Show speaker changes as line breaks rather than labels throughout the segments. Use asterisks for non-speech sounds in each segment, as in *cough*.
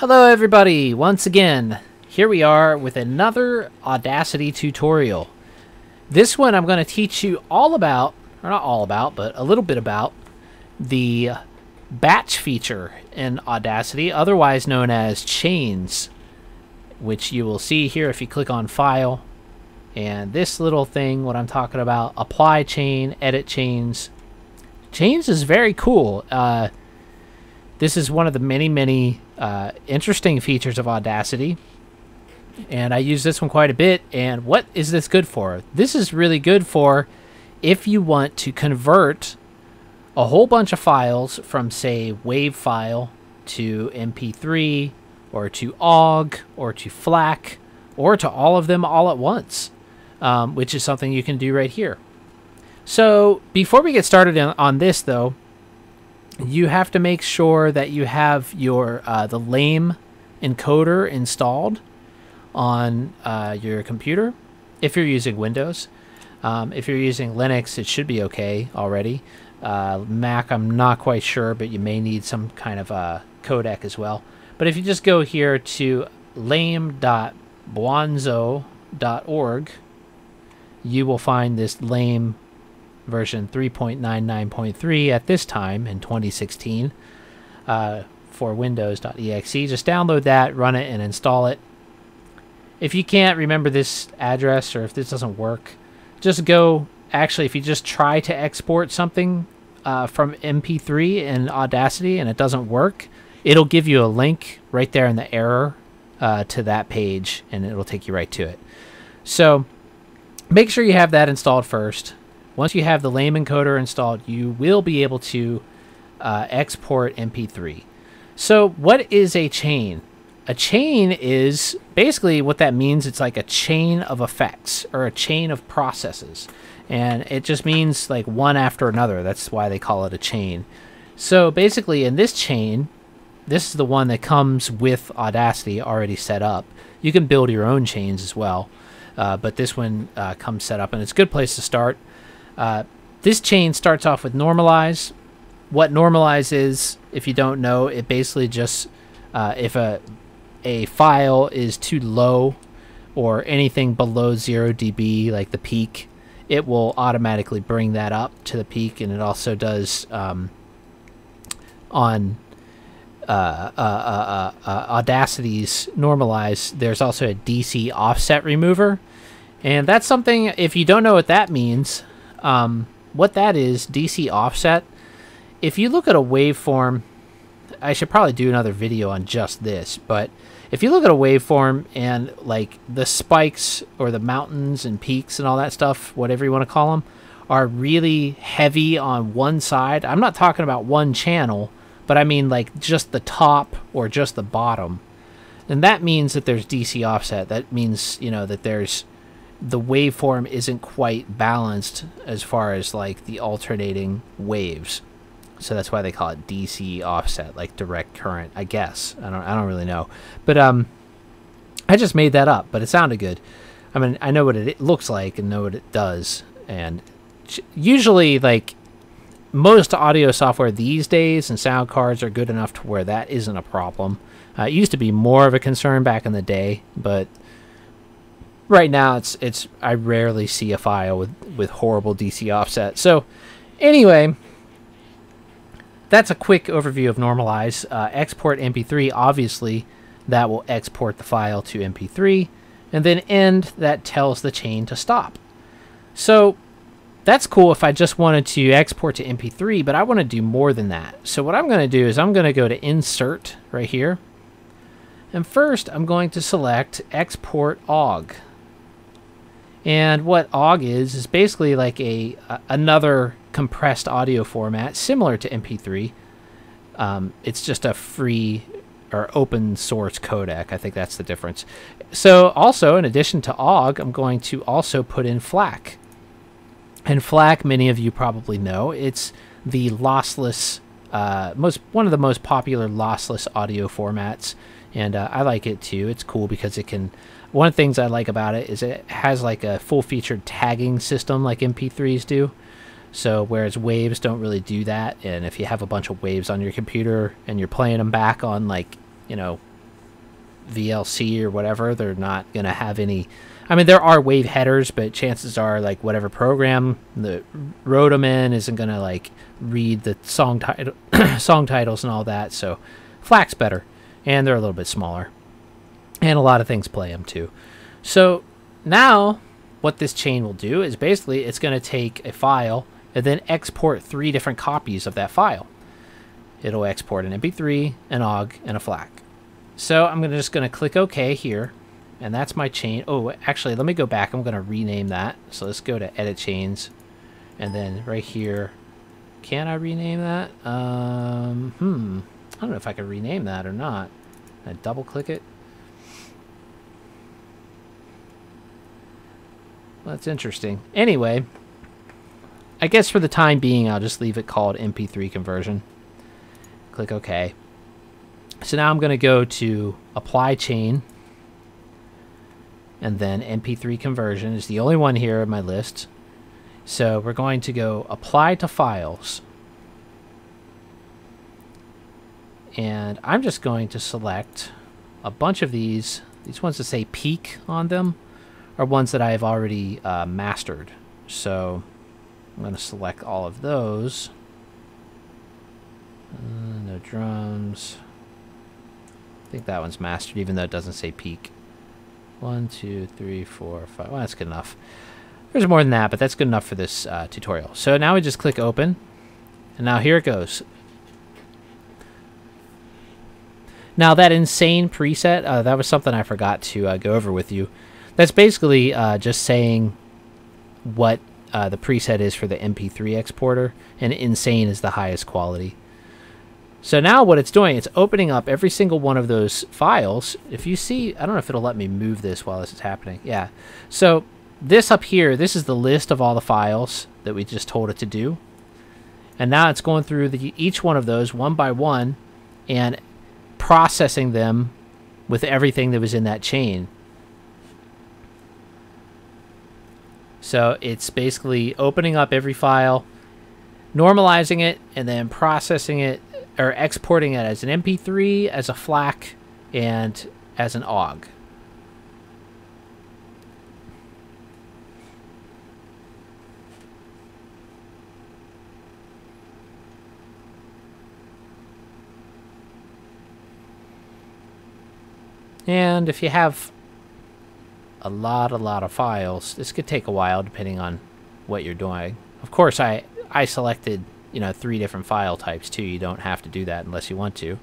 Hello everybody, once again, here we are with another Audacity tutorial. This one I'm going to teach you all about, or not all about, but a little bit about, the batch feature in Audacity, otherwise known as chains, which you will see here if you click on File, and this little thing, what I'm talking about, apply chain, edit chains. Chains is very cool. Uh, this is one of the many, many uh, interesting features of Audacity. And I use this one quite a bit. And what is this good for? This is really good for if you want to convert a whole bunch of files from, say, WAV file to MP3 or to OGG or to FLAC or to all of them all at once, um, which is something you can do right here. So before we get started on this, though, you have to make sure that you have your uh, the lame encoder installed on uh, your computer if you're using Windows. Um, if you're using Linux, it should be okay already. Uh, Mac, I'm not quite sure, but you may need some kind of a codec as well. But if you just go here to lame.buanzo.org, you will find this lame version 3.99.3 at this time in 2016 uh, for Windows.exe. Just download that, run it, and install it. If you can't remember this address or if this doesn't work, just go. Actually, if you just try to export something uh, from MP3 in Audacity and it doesn't work, it'll give you a link right there in the error uh, to that page and it'll take you right to it. So make sure you have that installed first. Once you have the lame encoder installed, you will be able to uh, export MP3. So what is a chain? A chain is basically what that means. It's like a chain of effects or a chain of processes. And it just means like one after another. That's why they call it a chain. So basically in this chain, this is the one that comes with Audacity already set up. You can build your own chains as well. Uh, but this one uh, comes set up and it's a good place to start. Uh, this chain starts off with normalize. What normalize is, if you don't know, it basically just uh, if a a file is too low or anything below 0 dB, like the peak, it will automatically bring that up to the peak, and it also does um, on uh, uh, uh, uh Audacity's normalize. There's also a DC offset remover, and that's something. If you don't know what that means, um, what that is, DC offset, if you look at a waveform, I should probably do another video on just this, but if you look at a waveform and like the spikes or the mountains and peaks and all that stuff, whatever you want to call them, are really heavy on one side, I'm not talking about one channel, but I mean like just the top or just the bottom. And that means that there's DC offset. That means, you know, that there's the waveform isn't quite balanced as far as like the alternating waves. So that's why they call it DC offset, like direct current, I guess. I don't I don't really know. But um I just made that up, but it sounded good. I mean, I know what it looks like and know what it does and usually like most audio software these days and sound cards are good enough to where that isn't a problem. Uh, it used to be more of a concern back in the day, but right now it's it's I rarely see a file with with horrible DC offset. So anyway, that's a quick overview of normalize. Uh, export MP3 obviously that will export the file to MP3 and then end that tells the chain to stop. So that's cool if I just wanted to export to MP3, but I want to do more than that. So what I'm going to do is I'm going to go to insert right here. And first I'm going to select export OGG. And what OGG is is basically like a, a another compressed audio format similar to MP3. Um, it's just a free or open source codec. I think that's the difference. So also, in addition to OGG, I'm going to also put in FLAC. And FLAC, many of you probably know, it's the lossless, uh, most one of the most popular lossless audio formats, and uh, I like it too. It's cool because it can one of the things I like about it is it has like a full-featured tagging system like MP3s do. So whereas waves don't really do that, and if you have a bunch of waves on your computer and you're playing them back on like you know VLC or whatever, they're not going to have any. I mean, there are wave headers, but chances are, like whatever program that wrote them in isn't going to like read the song title, *coughs* song titles and all that. So, FLAC's better, and they're a little bit smaller, and a lot of things play them too. So now, what this chain will do is basically it's going to take a file and then export three different copies of that file. It'll export an MP3, an OGG, and a FLAC. So I'm gonna, just going to click OK here, and that's my chain. Oh, actually, let me go back. I'm going to rename that. So let's go to Edit Chains, and then right here, can I rename that? Um, hmm, I don't know if I can rename that or not. I double click it. That's interesting. Anyway, I guess for the time being, I'll just leave it called MP3 conversion. Click OK. So now I'm going to go to Apply Chain. And then MP3 conversion is the only one here in my list. So we're going to go Apply to Files. And I'm just going to select a bunch of these. These ones that say peak on them are ones that I have already uh, mastered. So I'm going to select all of those. Uh, no drums. I think that one's mastered, even though it doesn't say peak. One, two, three, four, five. Well, that's good enough. There's more than that, but that's good enough for this uh, tutorial. So now we just click open. And now here it goes. Now that insane preset, uh, that was something I forgot to uh, go over with you. That's basically uh, just saying what uh, the preset is for the MP3 exporter, and insane is the highest quality. So now what it's doing, it's opening up every single one of those files. If you see, I don't know if it'll let me move this while this is happening. Yeah. So this up here, this is the list of all the files that we just told it to do. And now it's going through the, each one of those one by one and processing them with everything that was in that chain. So it's basically opening up every file, normalizing it, and then processing it or exporting it as an MP3, as a FLAC, and as an OGG. And if you have a lot, a lot of files, this could take a while depending on what you're doing. Of course, I, I selected you know, three different file types too. You don't have to do that unless you want to.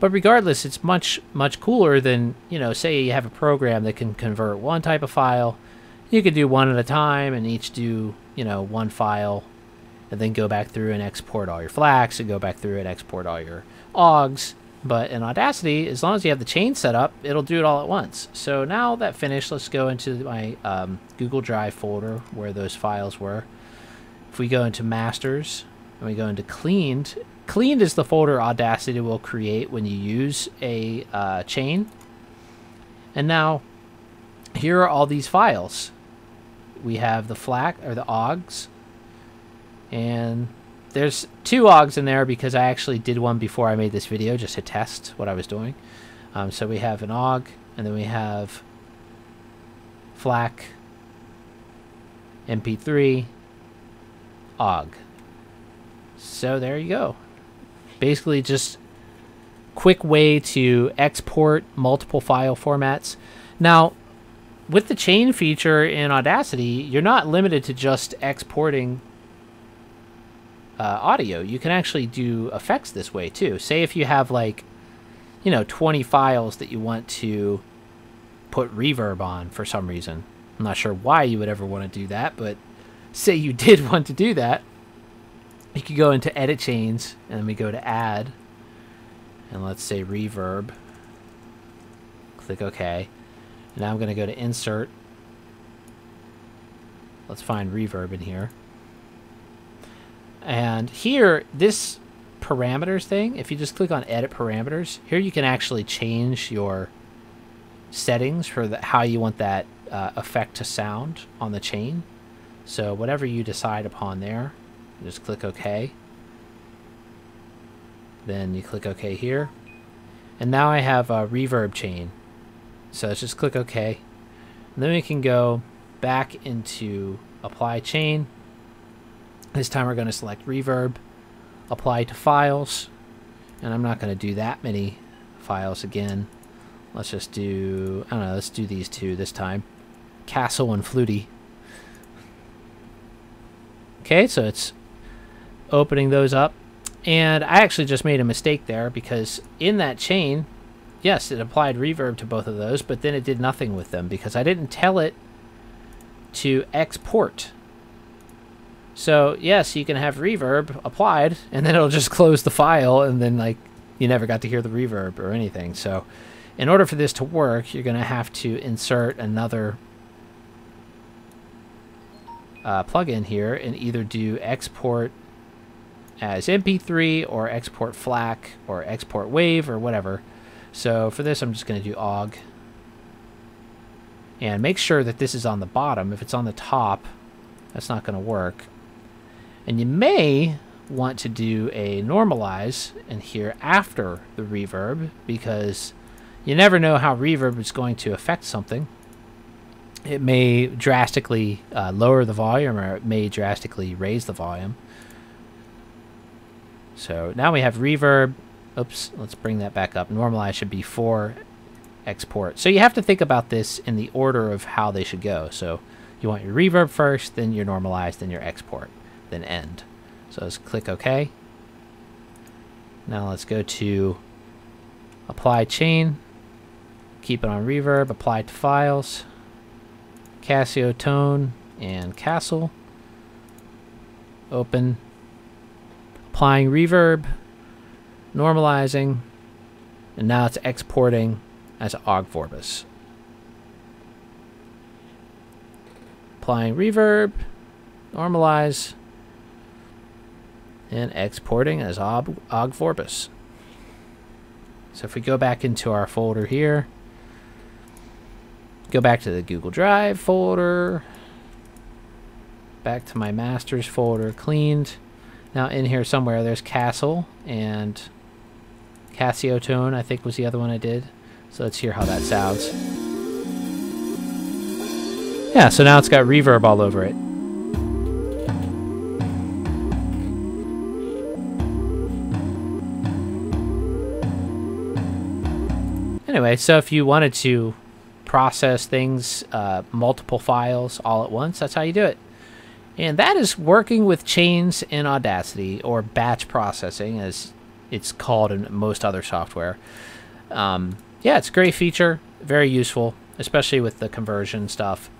But regardless, it's much, much cooler than, you know, say you have a program that can convert one type of file. You could do one at a time and each do, you know, one file and then go back through and export all your FLACs and go back through and export all your OGGs but in Audacity, as long as you have the chain set up, it'll do it all at once. So now that finished, let's go into my um, Google Drive folder where those files were. If we go into Masters and we go into Cleaned, Cleaned is the folder Audacity will create when you use a uh, chain. And now, here are all these files. We have the FLAC, or the OGGs, and there's two OGGs in there because I actually did one before I made this video just to test what I was doing. Um, so we have an OGG, and then we have FLAC, MP3, OGG. So there you go. Basically just quick way to export multiple file formats. Now, with the chain feature in Audacity, you're not limited to just exporting uh, audio, you can actually do effects this way too. Say if you have like, you know, 20 files that you want to put reverb on for some reason. I'm not sure why you would ever want to do that, but say you *laughs* did want to do that, you could go into edit chains and then we go to add and let's say reverb. Click OK. Now I'm going to go to insert. Let's find reverb in here. And here, this parameters thing, if you just click on edit parameters, here you can actually change your settings for the, how you want that uh, effect to sound on the chain. So whatever you decide upon there, just click OK. then you click OK here. And now I have a reverb chain. So let's just click OK. And then we can go back into apply chain. This time we're going to select reverb, apply to files, and I'm not going to do that many files again. Let's just do, I don't know, let's do these two this time. Castle and Flutie. Okay, so it's opening those up. And I actually just made a mistake there because in that chain, yes, it applied reverb to both of those, but then it did nothing with them because I didn't tell it to export. So, yes, you can have reverb applied, and then it'll just close the file, and then, like, you never got to hear the reverb or anything. So, in order for this to work, you're going to have to insert another uh, plugin here and either do export as MP3 or export FLAC or export WAV or whatever. So for this, I'm just going to do OGG. And make sure that this is on the bottom. If it's on the top, that's not going to work. And you may want to do a normalize in here after the reverb because you never know how reverb is going to affect something. It may drastically uh, lower the volume or it may drastically raise the volume. So now we have reverb. Oops, let's bring that back up. Normalize should be for export. So you have to think about this in the order of how they should go. So you want your reverb first, then your normalize, then your export, then end. So let's click OK. Now let's go to apply chain, keep it on reverb, apply to files, Casio tone and Castle. Open applying reverb, normalizing, and now it's exporting as Ogg Vorbis. Applying reverb, normalize, and exporting as Ogg, Ogg Vorbis. So if we go back into our folder here, go back to the Google Drive folder, back to my masters folder, cleaned, now in here somewhere there's Castle and Casio Tone I think was the other one I did. So let's hear how that sounds. Yeah, so now it's got reverb all over it. Anyway, so if you wanted to process things, uh, multiple files all at once, that's how you do it. And that is working with chains in Audacity, or batch processing, as it's called in most other software. Um, yeah, it's a great feature, very useful, especially with the conversion stuff.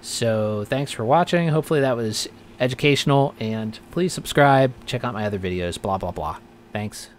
So thanks for watching. Hopefully that was educational, and please subscribe, check out my other videos, blah, blah, blah. Thanks.